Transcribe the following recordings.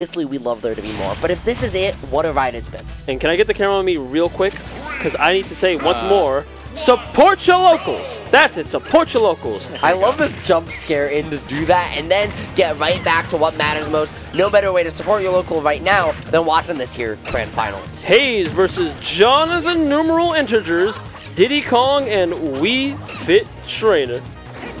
Obviously, we love there to be more. But if this is it, what a ride it's been. And can I get the camera on me real quick? Because I need to say once Uh. more, support your locals. That's it, support your locals. I love this jump scare in to do that and then get right back to what matters most. No better way to support your local right now than watching this here grand finals. Haze versus Jonathan Numeral Integers, Diddy Kong, and Wii Fit Trainer.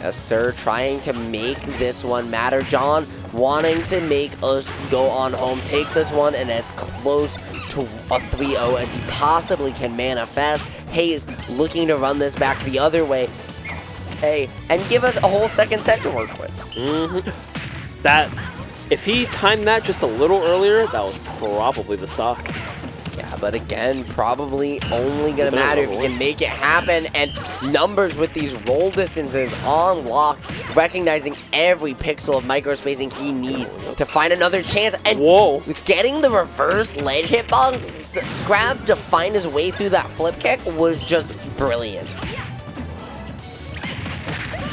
Yes, sir, trying to make this one matter. John wanting to make us go on home, take this one, and as close to a 3-0 as he possibly can manifest. Haze looking to run this back the other way. Hey, and give us a whole second set to work with. hmm That, if he timed that just a little earlier, that was probably the stock. Yeah, but again, probably only gonna matter if you can make it happen. And numbers with these roll distances on lock, recognizing every pixel of microspacing he needs to find another chance. And Whoa. getting the reverse ledge hitbox grab to find his way through that flip kick was just brilliant.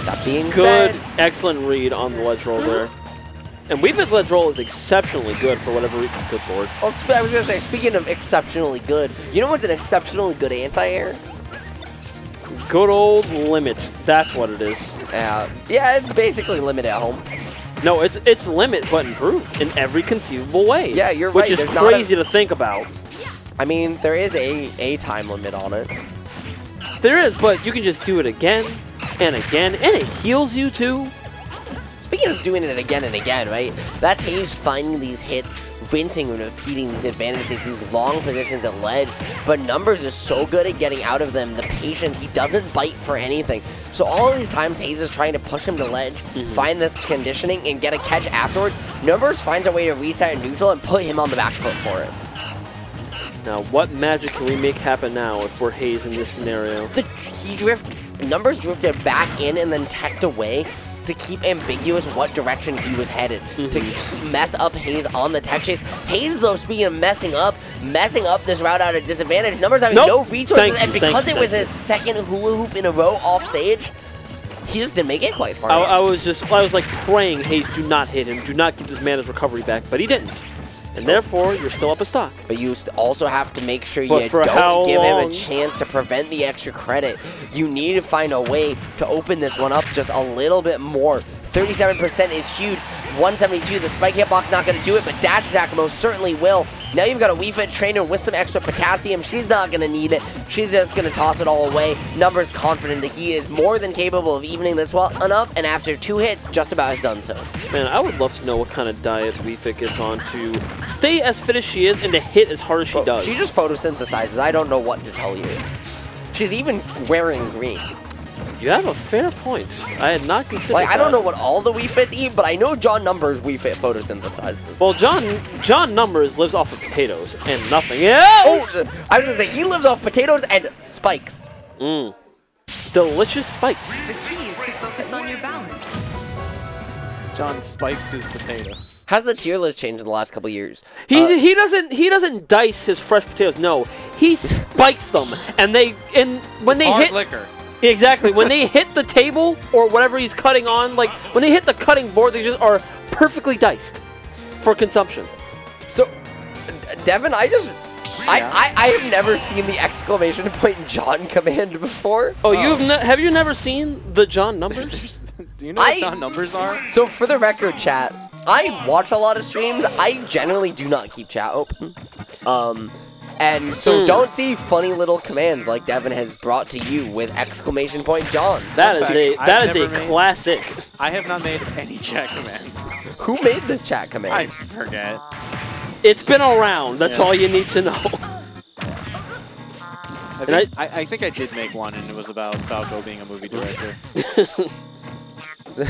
That being Good, said, excellent read on the ledge roll there. And Wii Fit's ledge roll is exceptionally good for whatever reason. Good lord. well, I was gonna say, speaking of exceptionally good, you know what's an exceptionally good anti-air? Good old limit. That's what it is. Uh, yeah, it's basically limit at home. No, it's it's limit, but improved in every conceivable way. Yeah, you're Which right, is there's not a- crazy to think about. I mean, there is a, a time limit on it. There is, but you can just do it again and again, and it heals you too. Speaking of doing it again and again, right? That's Haze finding these hits, rinsing and repeating these advantage states, these long positions at ledge. But Numbers is so good at getting out of them. The patience, he doesn't bite for anything. So all of these times, Haze is trying to push him to ledge, mm-hmm. find this conditioning, and get a catch afterwards. Numbers finds a way to reset in neutral and put him on the back foot for it. Now, what magic can we make happen now if we're Haze in this scenario? the he drift numbers drifted back in and then teched away to keep ambiguous what direction he was headed to Mm-hmm. mess up Haze on the tech chase. Haze though speaking of messing up, messing up this route out of disadvantage. Numbers having Nope. no resources Thank and you, because you, it was thank his second hula hoop in a row off stage, he just didn't make it quite far. I. I was just, I was like praying Haze do not hit him, do not give this man his recovery back, but he didn't. And therefore, you're still up a stock. But you also have to make sure But you don't give him a chance to prevent the extra credit. You need to find a way to open this one up just a little bit more. 37% is huge. 172, the spike hitbox not going to do it, but dash attack most certainly will. Now you've got a Wii Fit trainer with some extra potassium. She's not going to need it. She's just going to toss it all away. Numbers confident that he is more than capable of evening this well enough, and after two hits, just about has done so. Man, I would love to know what kind of diet Wii Fit gets on to stay as fit as she is and to hit as hard as she does. She just photosynthesizes. I don't know what to tell you. She's even wearing green. You have a fair point. I had not considered Like, I don't that. know what all the Wii Fits eat, but I know John Numbers Wii Fit photosynthesizes. Well, John John Numbers lives off of potatoes and nothing oh, else. th- I was gonna say, he lives off potatoes and spikes. Mm. Delicious spikes. The key is to focus on your balance. John spikes his potatoes. How's the tier list changed in the last couple years? He, Uh, he doesn't he doesn't dice his fresh potatoes. No, he spikes them, and they and when they Hard hit liquor. Exactly when they hit the table or whatever he's cutting on, like when they hit the cutting board, they just are perfectly diced for consumption. so, Devin, I just. I, I, I have never seen the exclamation point John command before. Oh, you've ne- have you never seen the John numbers? Do you know what I- John numbers are? So for the record, chat, I watch a lot of streams. I generally do not keep chat open. Um, and so Hmm. don't see funny little commands like Devin has brought to you with exclamation point John. That is a is fact, a I've that is a made- classic. I have not made any chat commands. Who made this chat command? I forget. It's been around. That's Yeah. all you need to know. I And I- think, I, I, think I did make one, and it was about Falco being a movie director.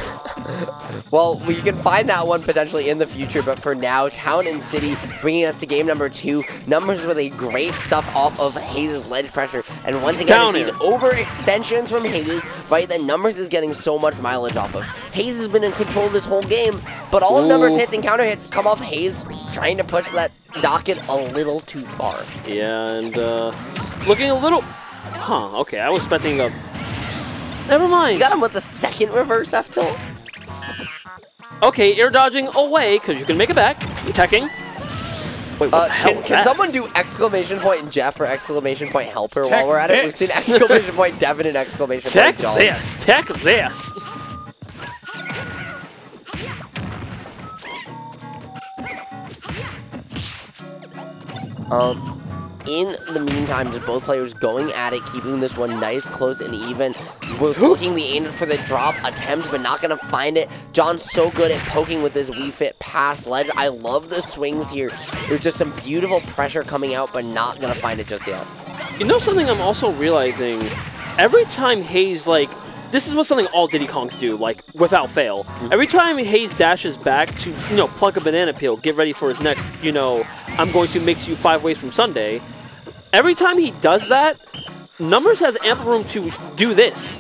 Well, we can find that one potentially in the future, but for now, Town and City bringing us to game number two. Numbers with a great stuff off of Haze' ledge pressure. And once again, Down it's these overextensions from Haze, right, that Numbers is getting so much mileage off of. Haze has been in control this whole game, but all of Numbers hits and counter hits come off Haze trying to push that docket a little too far. yeah, and uh, looking a little. Huh. Okay, I was expecting a. Never mind. You got him with the second reverse F tilt. Okay, air dodging away because you can make it back. Teching. Wait, what Uh, the hell can, was can someone do exclamation point and Jeff or exclamation point helper Tech while we're at it? We've seen exclamation point Devin and exclamation Tech point John. this. Tech this. Um, in the meantime, just both players going at it, keeping this one nice, close, and even. Both looking the aim for the drop attempt, but not gonna find it. John's so good at poking with his Wii Fit pass ledge. I love the swings here. There's just some beautiful pressure coming out, but not gonna find it just yet. You know something I'm also realizing? Every time Haze, like, this is what something all Diddy Kongs do, like, without fail. Mm-hmm. Every time Haze dashes back to, you know, pluck a banana peel, get ready for his next, you know, I'm going to mix you five ways from Sunday. Every time he does that, Numbers has ample room to do this.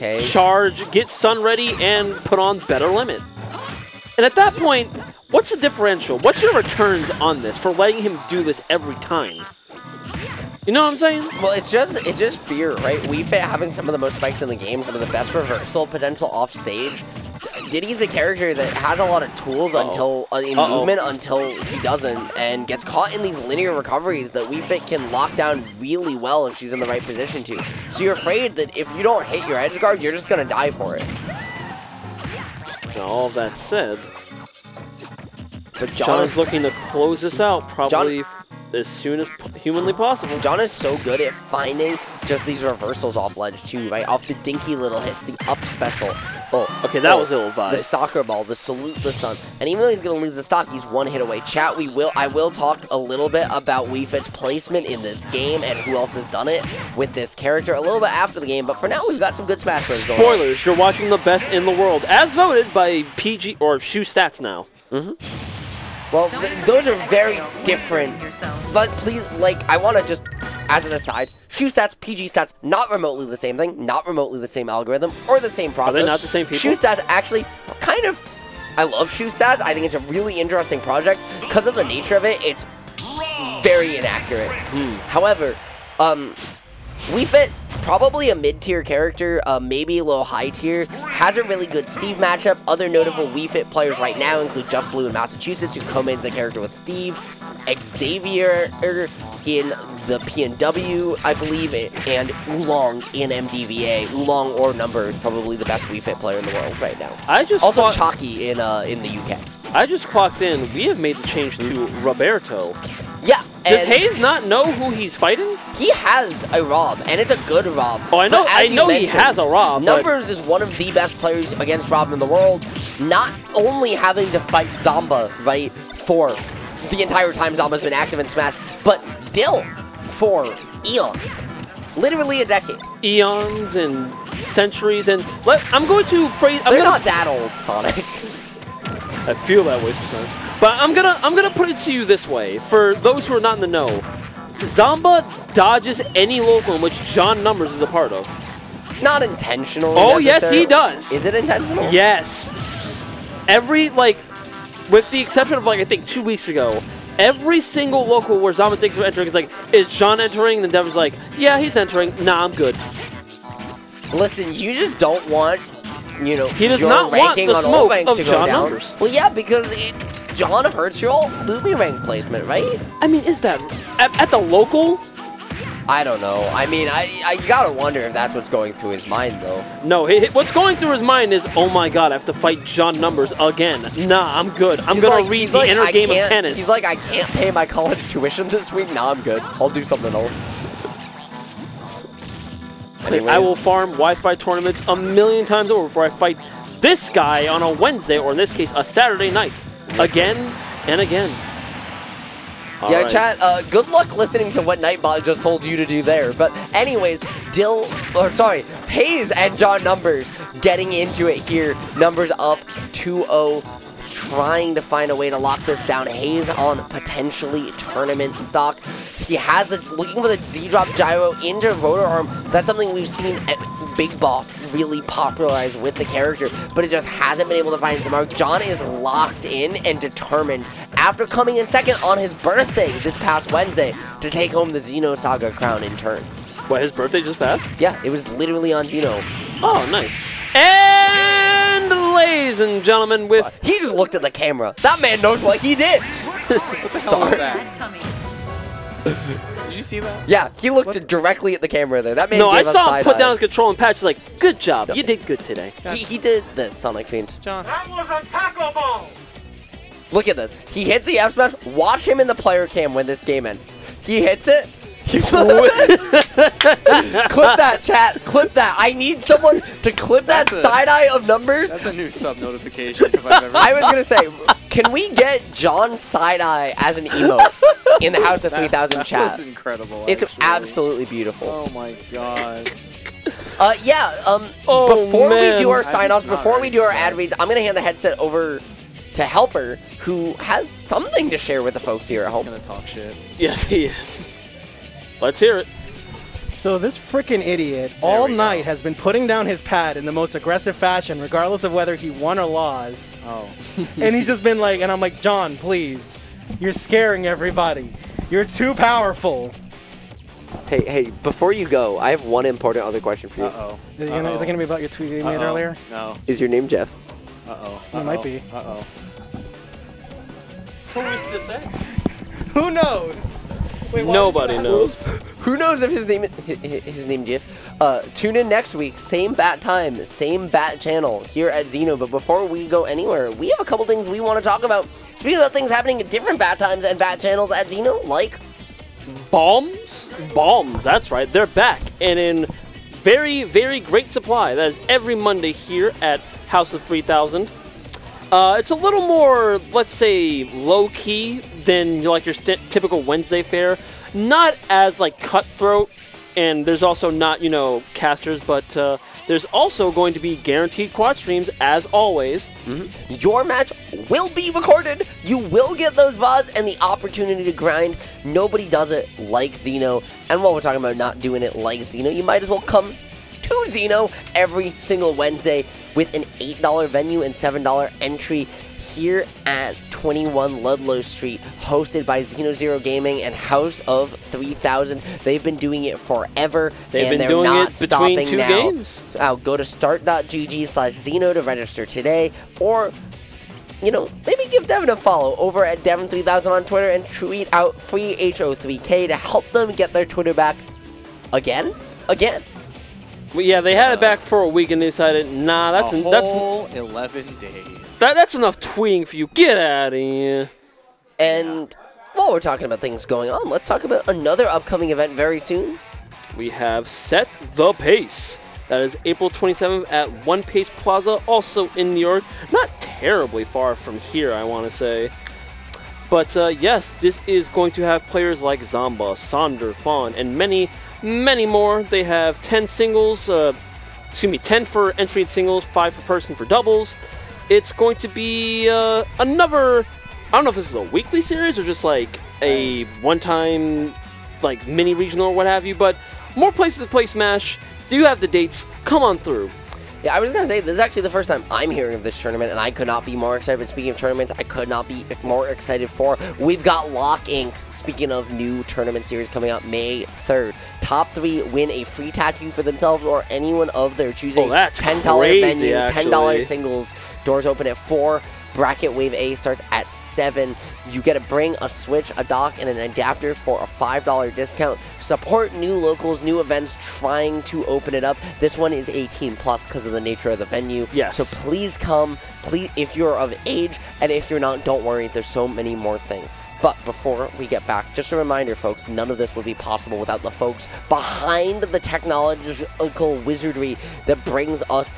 Okay. Charge, get Sun ready, and put on better limit. And at that point, what's the differential? What's your returns on this for letting him do this every time? You know what I'm saying? Well, it's just it's just fear, right? Wii Fit having some of the most spikes in the game, some of the best reversal potential off stage. Diddy's a character that has a lot of tools Uh-oh. until uh, in Uh-oh. movement until he doesn't, and gets caught in these linear recoveries that Wii Fit can lock down really well if she's in the right position to. So you're afraid that if you don't hit your edge guard, you're just gonna die for it. Now, all that said, But John, John is looking to close this out probably f- as soon as humanly possible. John is so good at finding just these reversals off ledge too, right? Off the dinky little hits, the up special. Oh, Okay, that oh, was ill advised. The soccer ball, the salute the sun. And even though he's gonna lose the stock, he's one hit away. Chat, we will I will talk a little bit about Wii Fit's placement in this game and who else has done it with this character a little bit after the game, but for now we've got some good smash on. Spoilers, you're watching the best in the world, as voted by PG or Shoe Stats now. Mm-hmm. Well, th- those are very different. But please, like, I want to just, as an aside, shoe stats, PG stats, not remotely the same thing, not remotely the same algorithm, or the same process. Are they not the same people? Shoe stats actually kind of. I love shoe stats. I think it's a really interesting project because of the nature of it. It's very inaccurate. Hmm. However, um, Wii Fit probably a mid-tier character, uh, maybe a little high tier. Has a really good Steve matchup. Other notable Wii Fit players right now include Just Blue in Massachusetts, who co-mains the character with Steve. Xavier in the PNW, I believe, and Oolong in MDVA. Oolong or Number is probably the best Wii Fit player in the world right now. I just Also clock- Chalky in uh, in the UK. I just clocked in. We have made the change to Roberto. Yeah. Does Haze not know who he's fighting? He has a Rob, and it's a good Rob. Oh, I know- I know he has a Rob, but- Numbers is one of the best players against Rob in the world. Not only having to fight Zomba right, for the entire time Zomba's been active in Smash, but Dill for eons. Literally a decade. Eons and centuries, and let, I'm going to phrase. I'm They're gonna, not that old, Sonic. I feel that way sometimes. But I'm gonna I'm gonna put it to you this way. For those who are not in the know, Zomba dodges any local in which John Numbers is a part of. not intentional. Oh, yes, he does. Is it intentional? Yes. Every like with the exception of like I think two weeks ago, every single local where Zomba thinks of entering is like, is John entering? And then Devin's like, yeah, he's entering. Nah, I'm good. Listen, you just don't want, you know, He does not want the smoke of John down. Numbers. Well, yeah, because it, John old Lumi rank placement, right? I mean, is that at, at the local? I don't know. I mean, I, I gotta wonder if that's what's going through his mind, though. No, he, he- what's going through his mind is, oh my god, I have to fight John Numbers again. Nah, I'm good. I'm He's gonna like- read the like, inner I game of tennis. He's like, I can't pay my college tuition this week. Nah, I'm good. I'll do something else. I will farm Wi-Fi tournaments a million times over before I fight this guy on a Wednesday, or in this case, a Saturday night, again and again. All yeah, right. chat. Uh, good luck listening to what Nightbot just told you to do there. But anyways, Dill, or sorry, Haze and John Numbers getting into it here. Numbers up 2-0, trying to find a way to lock this down. Haze on potentially tournament stock. He has the looking for the Z drop gyro into rotor arm. That's something we've seen Big Boss really popularized with the character, but it just hasn't been able to find its mark. John is locked in and determined after coming in second on his birthday this past Wednesday to take home the Xenosaga crown in turn. What, his birthday just passed? Yeah, it was literally on Xeno. Oh, nice. And ladies and gentlemen, with He just looked at the camera. That man knows what he did. What the hell Sorry. was that? Back tummy. Did you see that? Yeah, he looked directly at the camera there. That man no, I gave us saw him side put down his control and patch. Like, "Good job, you did good today." He, he did this, Sonicfiend. John. That was untacklable! Look at this. He hits the F smash. Watch him in the player cam when this game ends. He hits it. He clip that chat. Clip that. I need someone to clip that a- side eye of numbers. That's a new sub notification if I've ever I was gonna say, can we get John side eye as an emote in the House of That- 3000 chat? was incredible. It's actually. absolutely beautiful. Oh my god. Uh, yeah. Um, Oh, before man. we do our sign offs, before we do our ad reads, I'm gonna hand the headset over to Helper, who has something to share with the folks here He's at just home. gonna talk shit. Yes, he is. Let's hear it. So this freaking idiot all we go. night has been putting down his pad in the most aggressive fashion, regardless of whether he won or lost. Oh. and he's just been like, and I'm like, John, please, you're scaring everybody. You're too powerful. Hey, hey, before you go, I have one important other question for you. Uh oh. Is it, gonna, is it gonna be about your tweet you made earlier? No. Is your name Jeff? Uh oh. It might be. Uh oh. Who's to say? Who knows? Wait, why did you Nobody knows. Who knows if his name his, his name Jeff? Uh, tune in next week, same bat time, same bat channel here at Xeno. But before we go anywhere, we have a couple things we want to talk about. Speaking about things happening at different bat times and bat channels at Xeno, like Bombs? Bombs, that's right. They're back and in very, very great supply. That is every Monday here at House of 3000. Uh, it's a little more, let's say, low key than like your typical Wednesday fair. Not as like cutthroat, and there's also not, you know, casters, but uh, there's also going to be guaranteed quad streams as always. your match will be recorded. You will get those VODs and the opportunity to grind. Nobody does it like Xeno. And while we're talking about not doing it like Xeno, you might as well come to Xeno every single Wednesday with an $8 venue and $7 entry here at 21 Ludlow Street, hosted by Xenozero Gaming and House of 3000. They've been doing it forever, They've and been they're doing not it stopping two now. games. So, uh, go to start.gg slash Xeno to register today, or you know, maybe give Devin a follow over at Devin3000 on Twitter and tweet out free HO3K to help them get their Twitter back again? Again. But yeah, they had it back for a week and they decided, nah, that's a en- that's whole 11 days. that, that's enough tweeting for you. Get out of here. And while we're talking about things going on, let's talk about another upcoming event very soon. we have Set the Pace. That is April 27th at One Pace Plaza, also in New York. Not terribly far from here, I want to say. But uh, yes, this is going to have players like Zomba, Sonder, Fawn, and many, many more. They have 10 singles, uh, excuse me, 10 for entry in singles, 5 per person for doubles. It's going to be uh, another, I don't know if this is a weekly series or just like a one time like mini regional or what have you, but more places to play Smash. Do you have the dates? Come on through. Yeah, I was gonna say this is actually the first time I'm hearing of this tournament, and I could not be more excited. But speaking of tournaments, I could not be more excited for. We've got Lock Inc. Speaking of new tournament series coming out May 3rd, top three win a free tattoo for themselves or anyone of their choosing. Oh, that's ten dollar crazy, venue, ten dollar actually. singles. Doors open at four. Bracket Wave A starts at 7. You get to bring a Switch, a dock, and an adapter for a $5 discount. Support new locals, new events trying to open it up. This one is 18 plus because of the nature of the venue. Yes. So please come, please if you're of age, and if you're not, don't worry. There's so many more things. But before we get back, just a reminder, folks, none of this would be possible without the folks behind the technological wizardry that brings us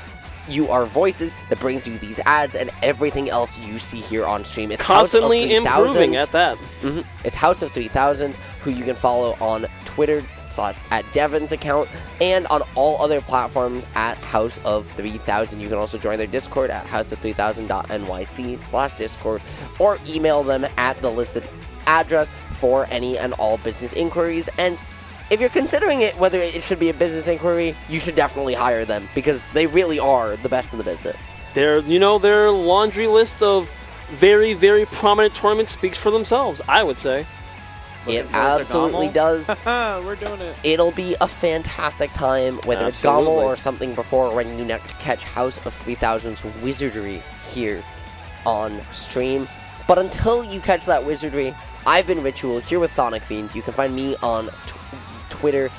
you are voices, that brings you these ads and everything else you see here on stream. It's House of Constantly 3000. improving at that. Mhm. It's House of 3000, who you can follow on Twitter slash at Devin's account and on all other platforms at House of 3000. You can also join their Discord at houseof3000.nyc slash Discord or email them at the listed address for any and all business inquiries. And if you're considering it, whether it should be a business inquiry, you should definitely hire them because they really are the best in the business. Their, you know, their laundry list of very, very prominent tournaments speaks for themselves. I would say. Looking It absolutely does. We're doing it. It'll be a fantastic time, whether it's Absolutely. Gommel or something before when you next catch House of 3000's Wizardry here on stream. But until you catch that Wizardry, I've been Ritual here with Sonicfiend. You can find me on tw- Twitter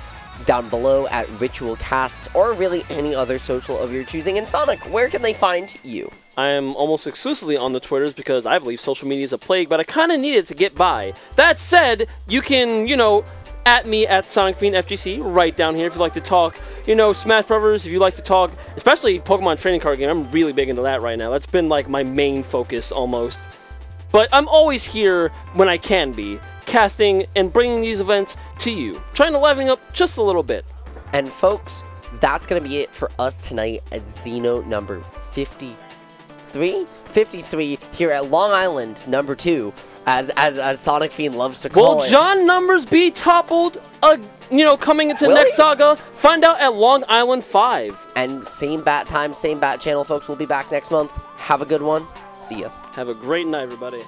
down below at RitualCasts or really any other social of your choosing. And Sonic, where can they find you? I am almost exclusively on the Twitters because I believe social media is a plague, but I kind of need it to get by. That said, you can, you know, at me at SonicfiendFGC right down here if you like to talk, you know, Smash Brothers. If you like to talk, especially Pokemon trading card game, I'm really big into that right now. That's been like my main focus almost. But I'm always here when I can be, casting and bringing these events to you, trying to liven up just a little bit. And folks, that's going to be it for us tonight at Xeno number 53? 53 here at Long Island number 2, as, as, as Sonicfiend loves to call it. Will it. John numbers be toppled? Uh, you know, coming into Will next he? saga. Find out at Long Island Five. And same bat time, same bat channel, folks. We'll be back next month. Have a good one. See ya. Have a great night, everybody.